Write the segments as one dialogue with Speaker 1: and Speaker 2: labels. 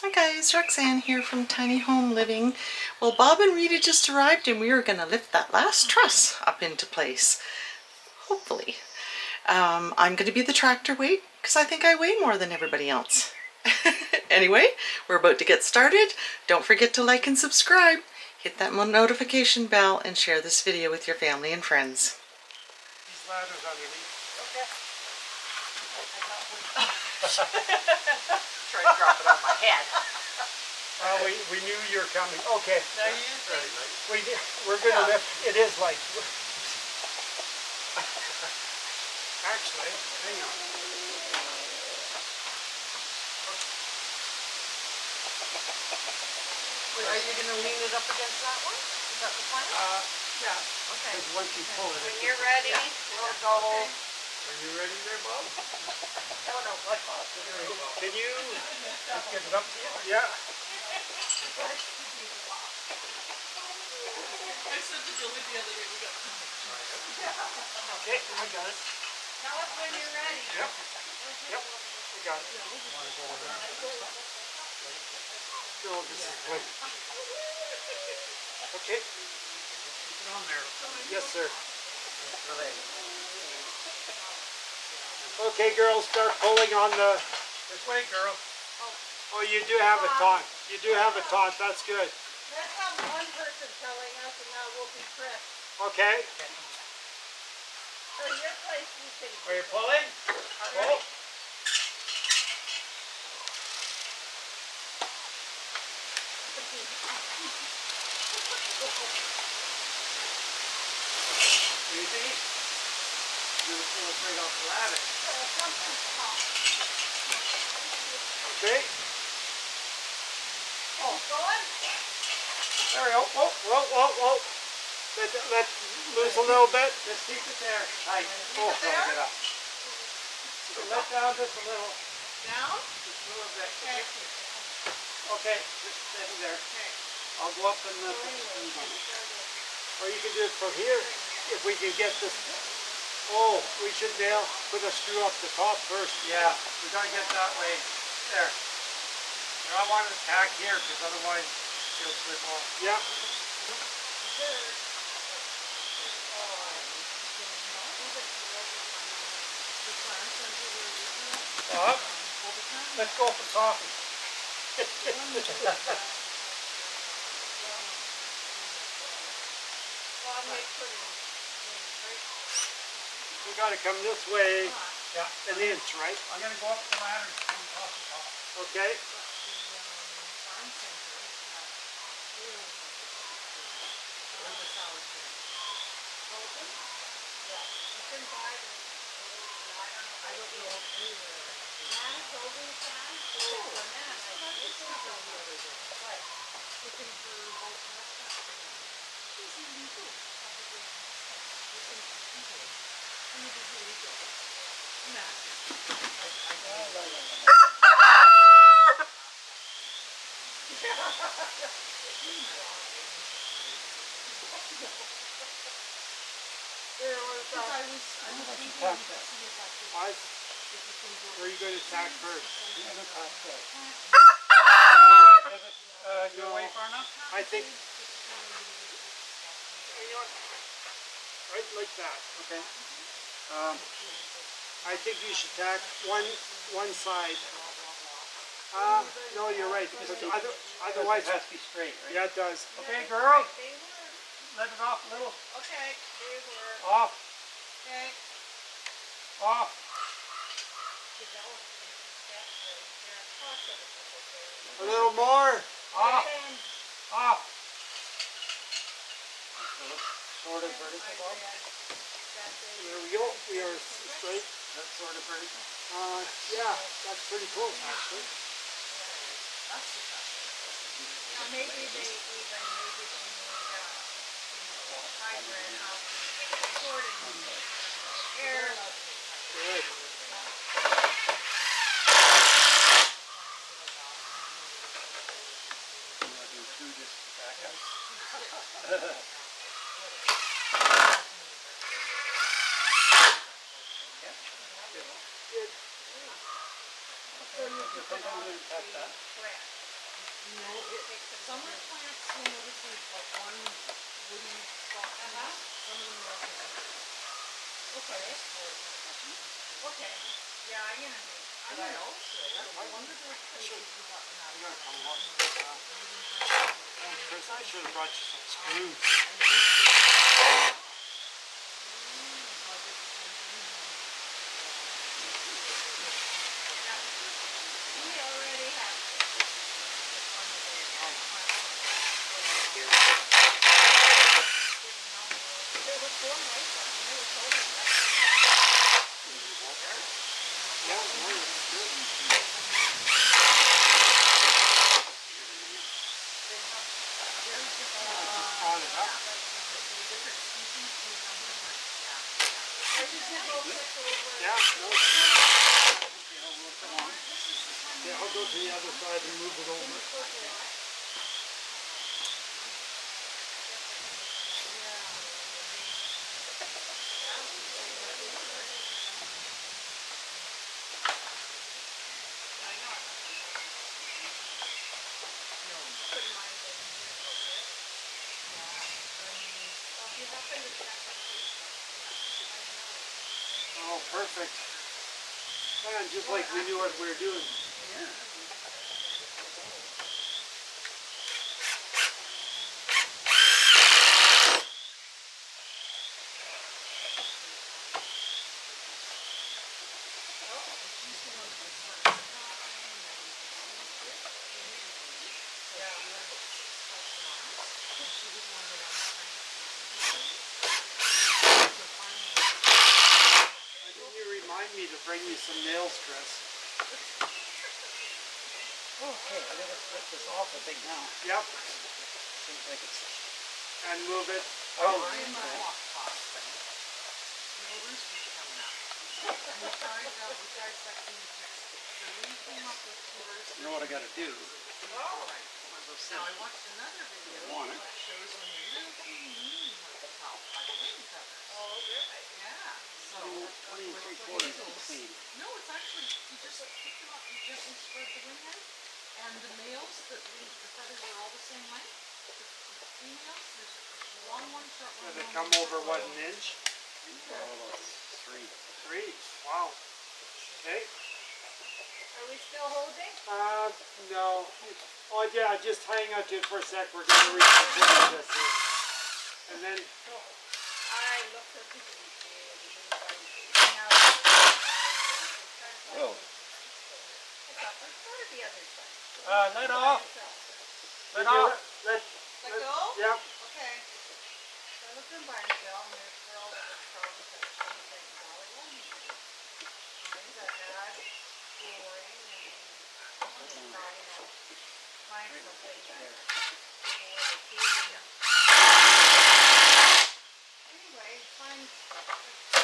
Speaker 1: Hi guys, Roxanne here from Tiny Home Living. Well, Bob and Rita just arrived and we are going to lift that last truss up into place. Hopefully. Um, I'm going to be the tractor weight because I think I weigh more than everybody else. anyway, we're about to get started. Don't forget to like and subscribe. Hit that notification bell and share this video with your family and friends.
Speaker 2: These ladders underneath.
Speaker 1: Try to drop it on my head.
Speaker 2: Well, we, we knew you were coming. Okay.
Speaker 1: Now you
Speaker 2: light. We, we're gonna
Speaker 1: Yeah.
Speaker 2: lift, it is light. Actually, hang on.
Speaker 1: Wait, are you going to lean it up against that one? Is that the plan?
Speaker 2: Uh, yeah,
Speaker 1: okay.
Speaker 2: because once you pull it,
Speaker 3: When you're ready, we'll go.
Speaker 2: Are you ready there, Bob?
Speaker 3: No, no, what?
Speaker 2: Can you just get it up to you? Yeah. Oh, okay, I got it.
Speaker 3: Tell us when you're ready.
Speaker 2: Yep. Yep, we got it. No, oh, this is good. Okay. Keep it on there. Yes, sir. Okay, girls, start pulling on the. This way, girl. Oh, oh, you do have a taunt. You do have a taunt. That's good.
Speaker 3: Let's have one person telling us and that will be Chris.
Speaker 2: Okay.
Speaker 3: So your place you can.
Speaker 2: Are you pulling? Pull. Oh. You're gonna pull it right off the ladder. Okay.
Speaker 3: Oh.
Speaker 2: There we go. Whoa, whoa, whoa, whoa. Let, let loose a little bit. Just keep it there. Tight. Oh, get up. Let down just a little.
Speaker 3: Down?
Speaker 2: Just a little bit.
Speaker 3: Okay.
Speaker 2: Okay, just stay there.
Speaker 3: Okay.
Speaker 2: I'll go up and uh, or you can do it from here if we can get this. Oh, we should nail, put a screw up the top first. Yeah, we gotta get that way. There. And I want it to tack here because otherwise it'll slip off. Yeah. Bob, let's go for coffee.
Speaker 3: Bob, make sure you-
Speaker 2: We gotta come this way. Yeah. An inch, right? I'm gonna go up the ladder and come across the top. Okay. I, where are you going to tack first? Uh, go away far enough? I think. You know what? Right like that. Okay. Um, I think you should tack one one side. Uh, no, you're right. Because other, otherwise,
Speaker 4: It has to be straight, right?
Speaker 2: yeah, it does. Okay, girl, let it off a little.
Speaker 3: okay, they
Speaker 2: Off,
Speaker 3: okay.
Speaker 2: off. A little more. Off, off.
Speaker 4: Sort of vertical,
Speaker 2: There we go. We are straight.
Speaker 4: That's sort of vertical.
Speaker 2: Uh, yeah, that's pretty close actually.
Speaker 3: Now maybe they even, maybe they need, you know, hybrid out sorting air.
Speaker 2: Good.
Speaker 4: You want to do two just to back up?
Speaker 2: Good.
Speaker 3: No, it, summer plants
Speaker 4: you is like one spot. Some
Speaker 3: of them are. Okay. Okay. Yeah, I'm gonna make. I don't know.
Speaker 2: I wonder if there's you got in that. Come watch. Chris, I should have brought you some screws. Yeah, I'll go to the other side and move it over. Oh, perfect. Just like we knew what we were doing. Bring me some nails, Chris.
Speaker 4: Okay, I gotta flip this off, I think now.
Speaker 2: Yep,
Speaker 4: Seems like it's.
Speaker 2: and move it
Speaker 4: Oh, oh
Speaker 2: out.
Speaker 4: You know what I gotta do?
Speaker 1: Now I watched another video
Speaker 4: Want it?
Speaker 1: shows when you're really leaning with the top by the wing feathers. Oh, really? Yeah. So.
Speaker 4: Twenty and three quarters between.
Speaker 1: No, it's actually, you just pick them up, you just spread the wing out, and the males, the, the the feathers are all the same length. The the females, there's long one, short
Speaker 2: So
Speaker 1: one.
Speaker 2: they come over what,
Speaker 1: one.
Speaker 2: an inch?
Speaker 4: Oh, three.
Speaker 2: Three. Wow. Okay.
Speaker 3: Are we still holding?
Speaker 2: Uh, no. Oh, yeah, just hang on to it for a sec. We're gonna reach the point of this here. And then,
Speaker 3: I looked at the.
Speaker 4: Whoa.
Speaker 3: It's up, let's go to the other side.
Speaker 2: uh, let off.
Speaker 3: Let
Speaker 2: Let off. Let,
Speaker 1: Let
Speaker 2: let-
Speaker 1: go?
Speaker 2: Yep.
Speaker 1: Okay.
Speaker 3: So I looked and there's girl that was probably at the same thing in Dollywood. Mine's that had flooring and just thought, you know, find something that people were refusing. Anyway, find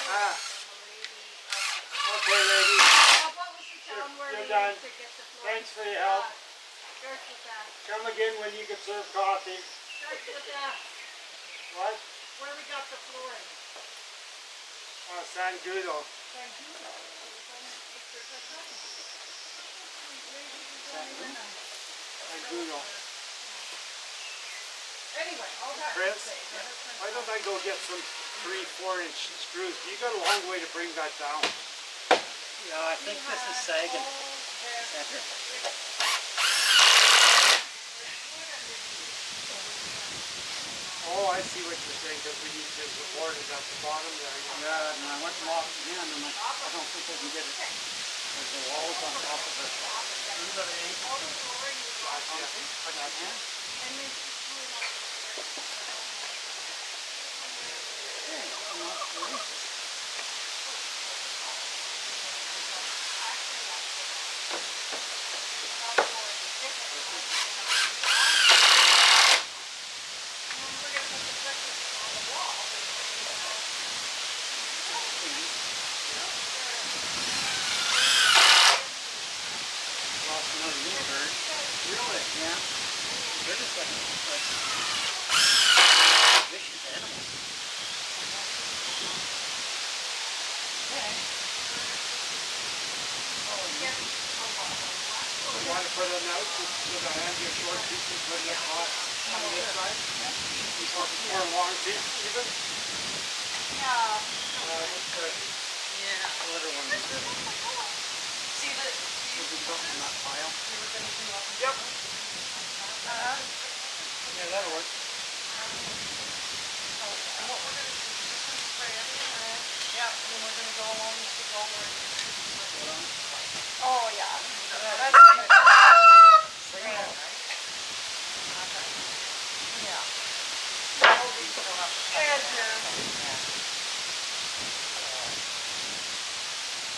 Speaker 2: Ah.
Speaker 3: from a lady up.
Speaker 2: Okay, lady.
Speaker 3: What was the town where
Speaker 2: you're
Speaker 3: we
Speaker 2: done.
Speaker 3: used to get the flooring?
Speaker 2: Thanks for your help.
Speaker 3: Uh, Starts with that,
Speaker 2: Come again when you can serve coffee.
Speaker 3: starts with that,
Speaker 2: What?
Speaker 3: Where we got the flooring.
Speaker 2: Uh, San Guido.
Speaker 3: San Judo. It was on the pictures I took. Lady who don't even know.
Speaker 2: San Guido.
Speaker 3: Anyway, all that
Speaker 2: Chris,
Speaker 3: say, my husband
Speaker 2: Why don't I go get some three, four inch screws? You got a long way to bring that down.
Speaker 4: Yeah, I think this is sagging. Center.
Speaker 2: Oh, I see what you're saying, because we need to support it at the bottom there.
Speaker 4: Yeah, and I went to lock it again, and I, I don't think I can get it. There's the walls on top of it. Lost another meat bird. Really? Yeah. They're just like, like vicious animals.
Speaker 2: You want to put it out, just with a hand, your short put it across on this side? Or, or long even? Uh, okay.
Speaker 1: Yeah.
Speaker 4: Little ones.
Speaker 3: see the,
Speaker 4: We'll do something in that pile.
Speaker 3: you were gonna do up
Speaker 2: Yep.
Speaker 3: Uh,
Speaker 2: Yeah, that'll work.
Speaker 3: oh, and what we're gonna do, we're just gonna spray everything red. Yeah, and then we're gonna go along the go where Oh, yeah. That's good. Spray it, right? Yeah. All these will have to- Red here.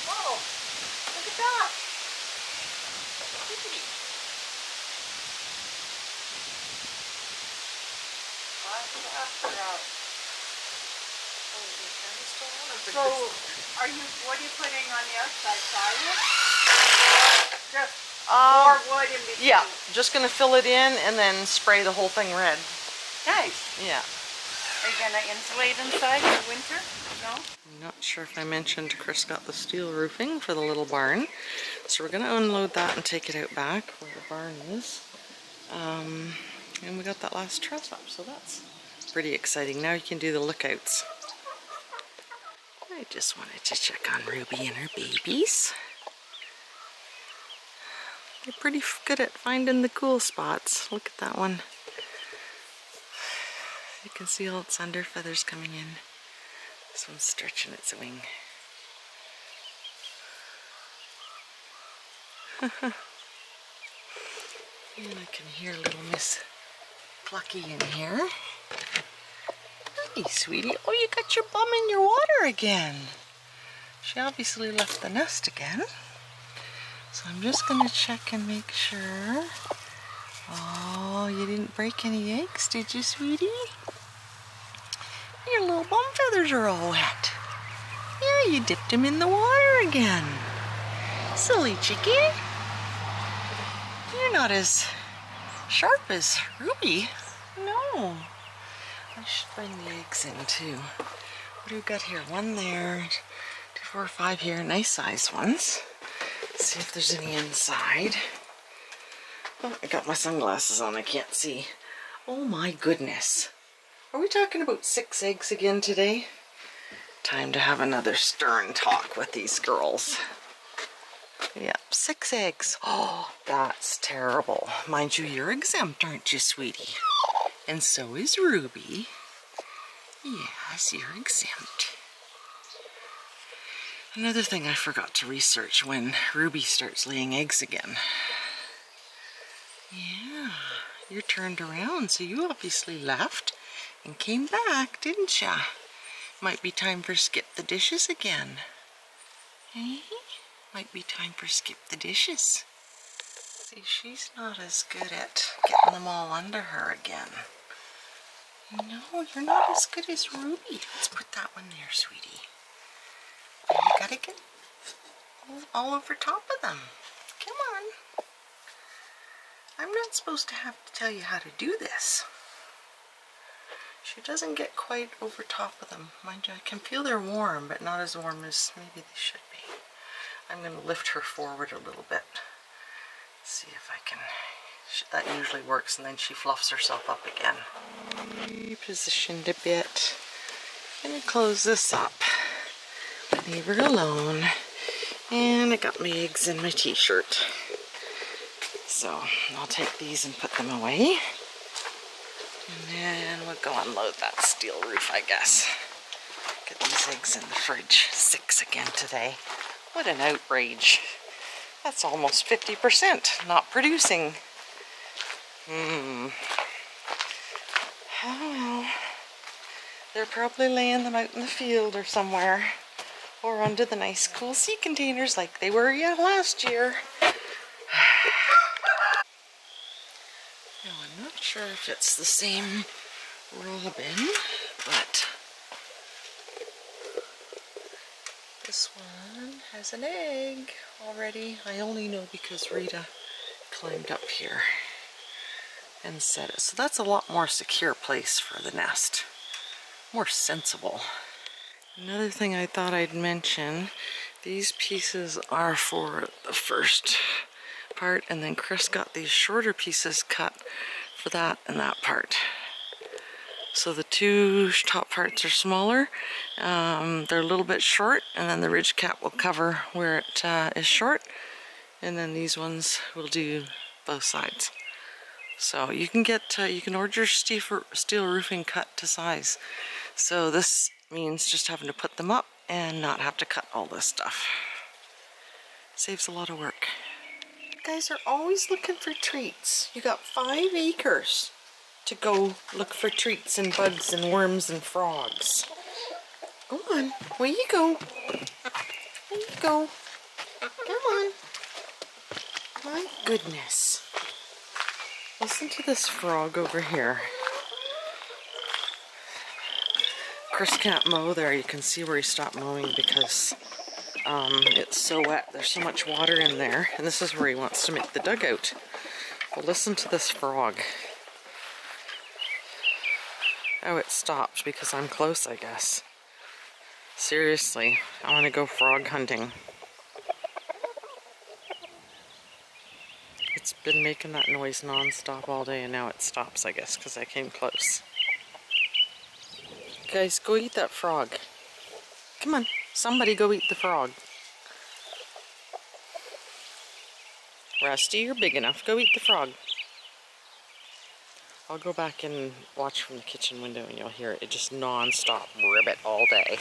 Speaker 3: Whoa, look at that. Tippity. So, are you, what are you putting on the outside? Just more wood in between?
Speaker 1: Yeah, just gonna fill it in and then spray the whole thing red.
Speaker 3: Nice.
Speaker 1: Yeah.
Speaker 3: Are you gonna insulate inside for winter? No?
Speaker 1: I'm not sure if I mentioned Chris got the steel roofing for the little barn. So we're gonna unload that and take it out back where the barn is. Um, and we got that last truss up, so that's pretty exciting. Now you can do the lookouts. I just wanted to check on Ruby and her babies. They're pretty good at finding the cool spots. Look at that one. You can see all its under feathers coming in. This one's stretching its wing. and I can hear little Miss Plucky in here. Hey, sweetie. Oh, you got your bum in your water again. She obviously left the nest again. So I'm just going to check and make sure. Oh, you didn't break any eggs, did you, sweetie? Your little bum feathers are all wet. Yeah, you dipped them in the water again. Silly chickie. You're not as sharp as Ruby. No. I should bring the eggs in too. What do we got here? One there, two, four, five here. Nice size ones. Let's see if there's any inside. Oh, I got my sunglasses on. I can't see. Oh my goodness. Are we talking about six eggs again today? Time to have another stern talk with these girls. Yep, six eggs. Oh, that's terrible. Mind you, you're exempt, aren't you, sweetie? And so is Ruby. Yes, you're exempt. Another thing I forgot to research when Ruby starts laying eggs again. Yeah, you're turned around, so you obviously left and came back, didn't ya? Might be time for skip the dishes again. Eh? Might be time for skip the dishes. See, she's not as good at getting them all under her again. No, you're not as good as Ruby. Let's put that one there, sweetie. You gotta get all, all over top of them. Come on. I'm not supposed to have to tell you how to do this. She doesn't get quite over top of them. Mind you, I can feel they're warm, but not as warm as maybe they should be. I'm going to lift her forward a little bit. See if I can. That usually works, and then she fluffs herself up again. Repositioned a bit. Gonna close this up. Leave her alone. And I got my eggs in my t-shirt. So I'll take these and put them away. And then we'll go unload that steel roof, I guess. Get these eggs in the fridge. Six again today. What an outrage. That's almost 50% not producing. Hmm. Oh well. They're probably laying them out in the field or somewhere. Or under the nice cool sea containers like they were yeah, last year. Now I'm not sure if it's the same robin, but this one has an egg already. I only know because Rita climbed up here and set it. So that's a lot more secure place for the nest. More sensible. Another thing I thought I'd mention, these pieces are for the first part and then Chris got these shorter pieces cut for that and that part. So the two top parts are smaller, um, they're a little bit short and then the ridge cap will cover where it uh, is short And then these ones will do both sides. So you can get, uh, you can order your steel, roofing cut to size. So this means just having to put them up and not have to cut all this stuff. Saves a lot of work. You guys are always looking for treats. You got five acres to go look for treats and bugs and worms and frogs. Go on, where you go? There you go. Come on. My goodness. Listen to this frog over here. Chris can't mow there. You can see where he stopped mowing because um, it's so wet. There's so much water in there. And this is where he wants to make the dugout. Well, listen to this frog. Oh, it stopped because I'm close, I guess. Seriously, I want to go frog hunting. It's been making that noise non-stop all day and now it stops, I guess, because I came close. Guys, go eat that frog. Come on, somebody go eat the frog. Rusty, you're big enough. Go eat the frog. I'll go back and watch from the kitchen window and you'll hear it, it just non-stop ribbit all day.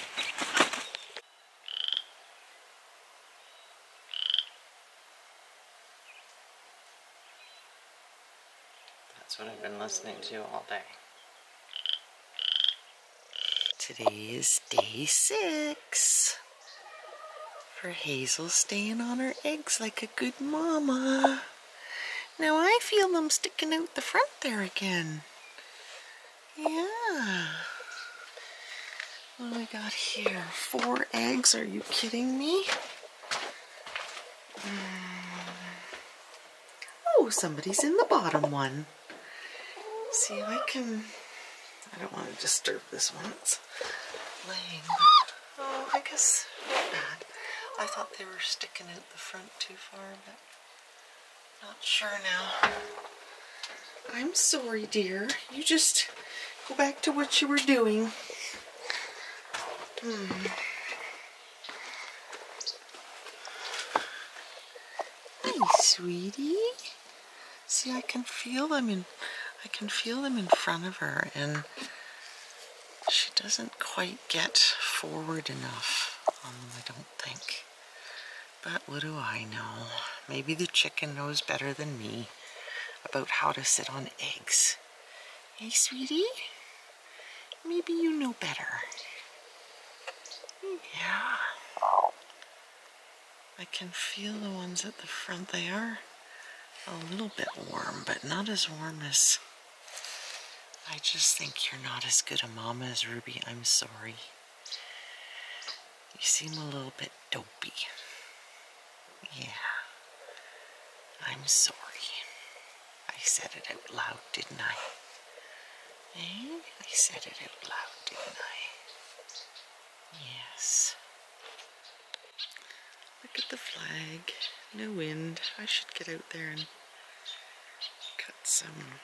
Speaker 1: That's what I've been listening to all day. Today is day six for Hazel staying on her eggs like a good mama. Now I feel them sticking out the front there again. Yeah. What do we got here? Four eggs? Are you kidding me? Mm. Oh, somebody's in the bottom one. See, if I can... I don't want to disturb this one. It's laying. Oh, I guess not bad. I thought they were sticking out the front too far, but not sure now. I'm sorry, dear. You just go back to what you were doing. Hmm. Hey, sweetie. See, I can feel them in, I can feel them in front of her, and she doesn't quite get forward enough on them, I don't think. But what do I know? Maybe the chicken knows better than me about how to sit on eggs. Hey, sweetie? Maybe you know better. Yeah. I can feel the ones at the front. They are a little bit warm, but not as warm as... I just think you're not as good a mama as Ruby. I'm sorry. You seem a little bit dopey. Yeah. I'm sorry. I said it out loud, didn't I? Eh? I said it out loud, didn't I? Yes. Look at the flag. No wind. I should get out there and cut some,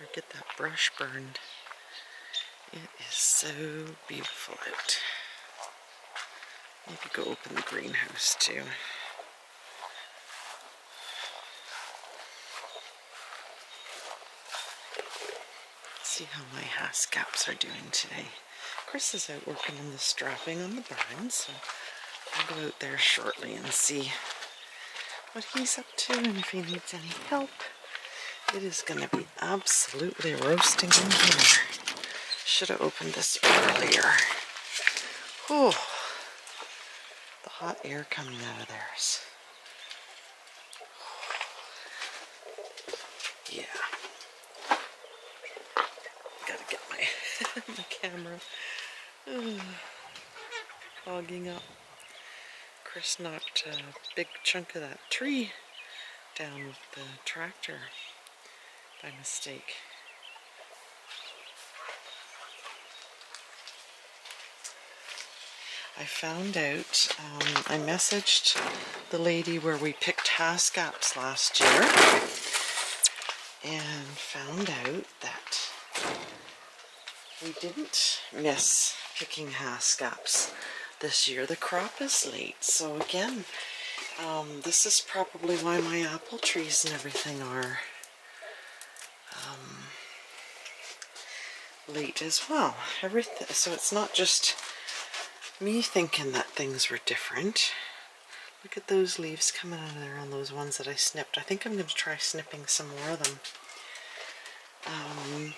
Speaker 1: or get that brush burned. It is so beautiful out. Maybe go open the greenhouse too. See how my haskaps are doing today. Chris is out working on the strapping on the barn, so I'll go out there shortly and see what he's up to and if he needs any help. It is going to be absolutely roasting in here. Should have opened this earlier. Oh, the hot air coming out of theirs. Yeah. Gotta get my, my camera. Ugh. Fogging up. Chris knocked a big chunk of that tree down with the tractor by mistake. I found out, um, I messaged the lady where we picked haskaps last year and found out that we didn't miss picking haskaps this year. The crop is late, so again, Um, this is probably why my apple trees and everything are late as well. Everything, so it's not just me thinking that things were different. Look at those leaves coming out of there on those ones that I snipped. I think I'm going to try snipping some more of them. Um,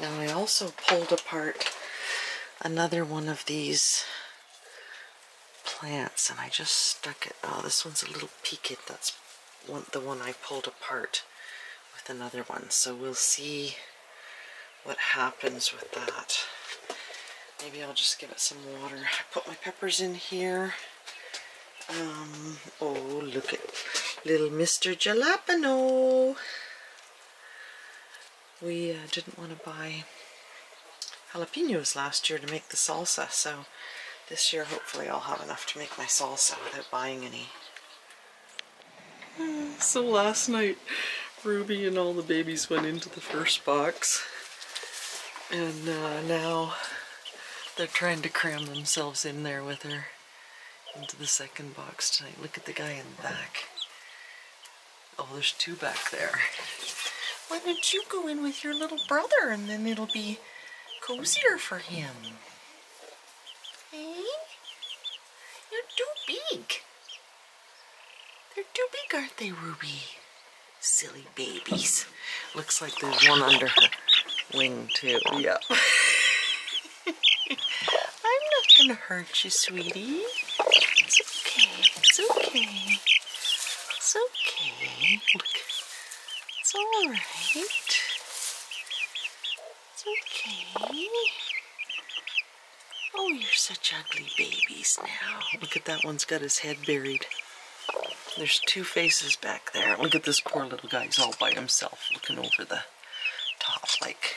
Speaker 1: now I also pulled apart another one of these plants and I just stuck it. Oh, this one's a little peaked. That's one, the one I pulled apart with another one. So we'll see what happens with that. Maybe I'll just give it some water. I put my peppers in here. Um, oh, look at little Mr. Jalapeno. We uh, didn't want to buy jalapenos last year to make the salsa, so this year hopefully I'll have enough to make my salsa without buying any. So last night, Ruby and all the babies went into the first box, and uh, now they're trying to cram themselves in there with her into the second box tonight. Look at the guy in the back. Oh, there's two back there. Why don't you go in with your little brother and then it'll be cozier for him? Hey? You're too big. They're too big, aren't they, Ruby? Silly babies. Looks like there's one under her wing, too. Yep. I'm not gonna hurt you, sweetie. It's okay. It's okay. It's okay. Look. It's alright. It's okay. Oh, you're such ugly babies now. Look at that one's got his head buried. There's two faces back there. Look at this poor little guy. He's all by himself looking over the top like...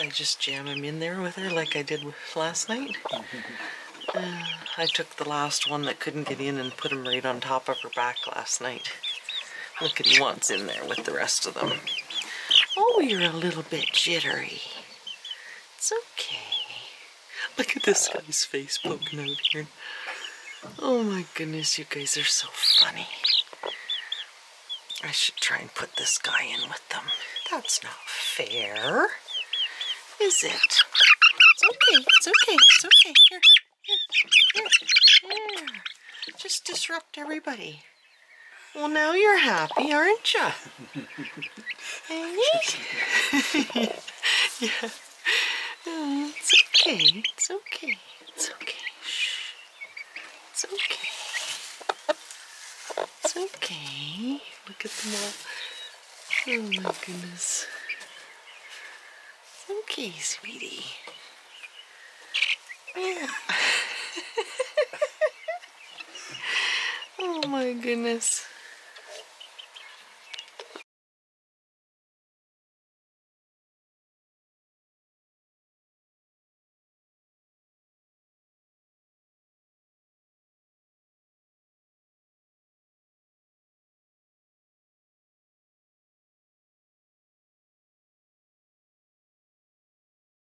Speaker 1: I just jam him in there with her like I did last night? Uh, I took the last one that couldn't get in and put him right on top of her back last night. Look at he wants in there with the rest of them. Oh, you're a little bit jittery. It's okay. Look at this guy's face poking out here. Oh my goodness, you guys are so funny. I should try and put this guy in with them. That's not fair. Is it? It's okay, it's okay, it's okay. Here, here, here, here. Just disrupt everybody. Well, now you're happy, aren't you? yeah. It's okay. It's okay. It's okay. Shh. It's okay. It's okay. Look at them all. Oh my goodness. Okay, sweetie. Yeah. oh my goodness.